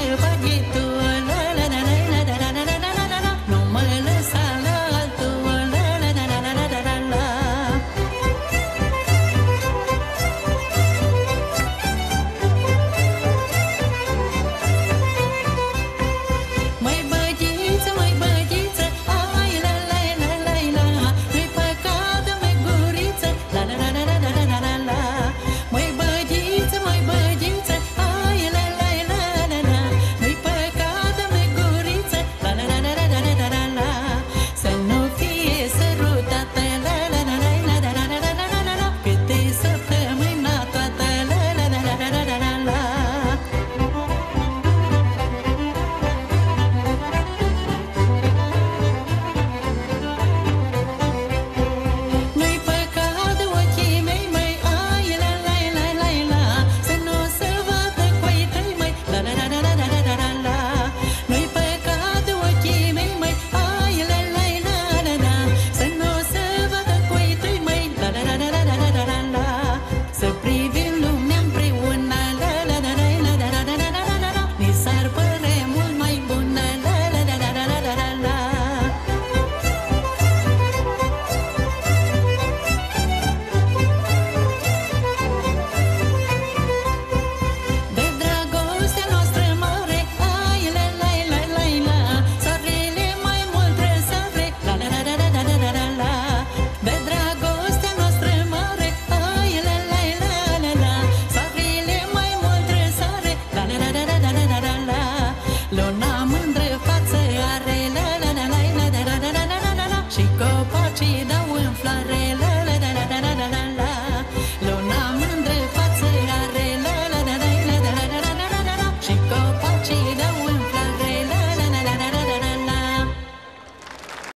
Мир поднялся. Că pacii dau în flare